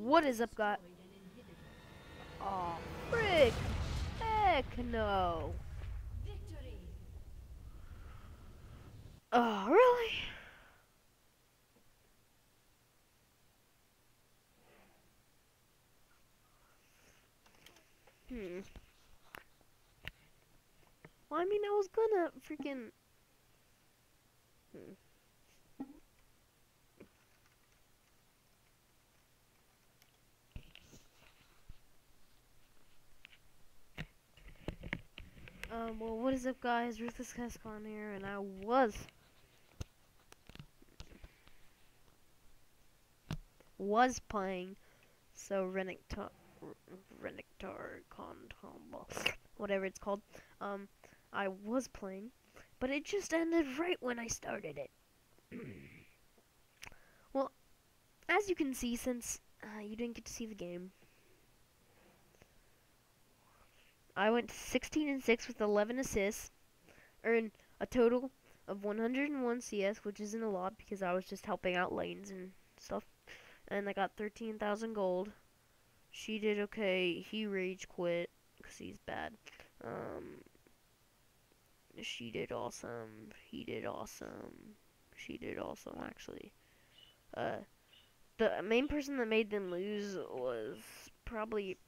What is up, guys? Oh, frick! Heck no! Oh, really? Hmm. Well, I mean, I was gonna freaking. Hmm. Um, well, what is up, guys? Ruthless Cascon here, and I was was playing so Renektar Renektar whatever it's called. Um, I was playing, but it just ended right when I started it. well, as you can see, since uh, you didn't get to see the game, I went 16 and 6 with 11 assists, earned a total of 101 CS, which isn't a lot because I was just helping out lanes and stuff. And I got 13,000 gold. She did okay. He rage quit because he's bad. Um, she did awesome. He did awesome. She did awesome, actually. Uh, the main person that made them lose was probably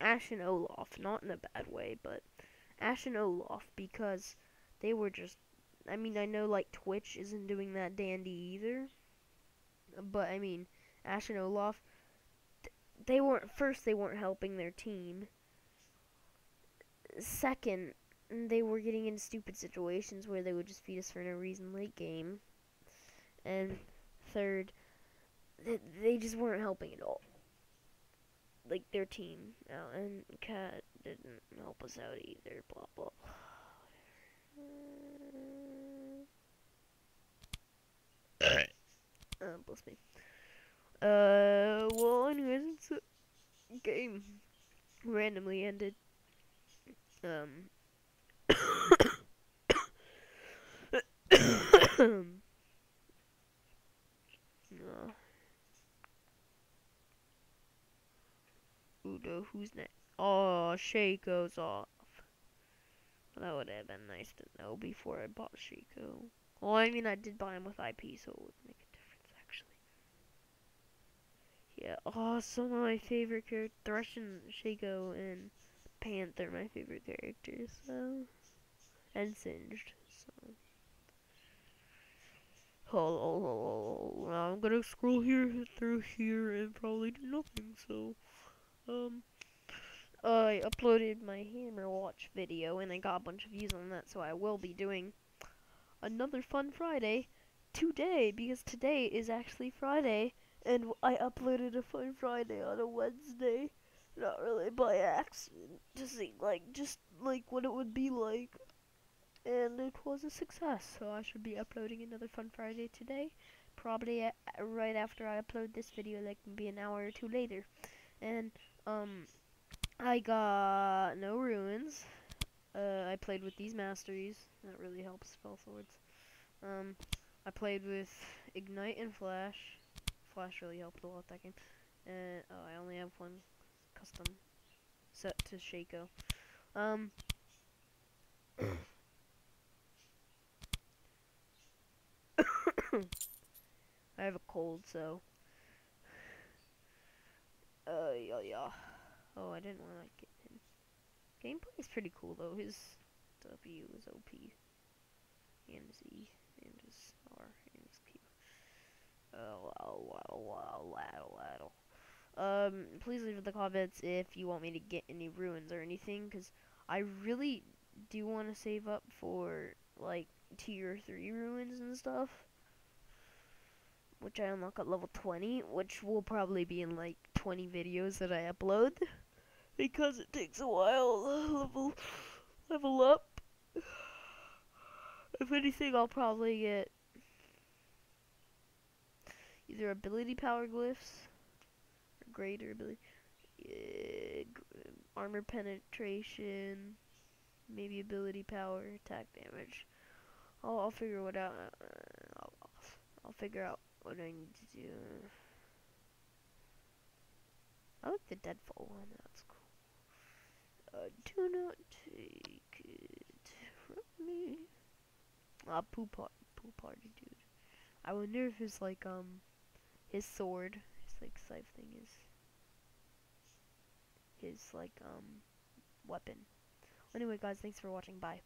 Ashe and Olaf, not in a bad way, but Ashe and Olaf because they were just. I mean, I know like Twitch isn't doing that dandy either, but I mean, Ashe and Olaf, they weren't first. They weren't helping their team. Second, they were getting in stupid situations where they would just feed us for no reason late game, and third, they, they just weren't helping at all like their team out, and Kat didn't help us out either. Blah blah. uh, bless me. Uh, well, anyways, it's a game randomly ended. Um. no. Who's next? Oh, Shaco's off. Well, that would have been nice to know before I bought Shaco. Well, I mean, I did buy him with IP, so it would make a difference, actually. Yeah, oh, some of my favorite characters, Thresh and Shaco and Panther, my favorite characters, so. And Singed, so. Hold on, hold on, I'm gonna scroll here through here and probably do nothing, so. Um, I uploaded my Hammerwatch video and I got a bunch of views on that, so I will be doing another Fun Friday today because today is actually Friday and I uploaded a Fun Friday on a Wednesday. Not really by accident, to see like just like what it would be like, and it was a success. So I should be uploading another Fun Friday today, probably right after I upload this video. like, maybe an hour or two later, and um, I got no runes. Uh, I played with these masteries. That really helps spell swords. Um, I played with Ignite and Flash. Flash really helped a lot that game. And, oh, I only have one custom set to Shaco. Um, I have a cold, so uh, yeah, yeah. Oh, I didn't want to get him. Gameplay is pretty cool though. His W is OP. And Z. And his R. And his Q. Oh, wow, wow, wow, wow, wow. Um, please leave in the comments if you want me to get any runes or anything, because I really do want to save up for, like, tier 3 runes and stuff which I unlock at level 20, which will probably be in like 20 videos that I upload, because it takes a while to level, level up. If anything, I'll probably get either ability power glyphs, or greater ability, uh, armor penetration, maybe ability power, attack damage. I'll, I'll figure what out. Uh, I'll, I'll figure out what I need to do. I like the deadfall one. That's cool. Uh, do not take it from me. Ah, poo party, poo party, dude. I wonder if his like um, his sword, his like scythe thing is his like um weapon. Anyway, guys, thanks for watching. Bye.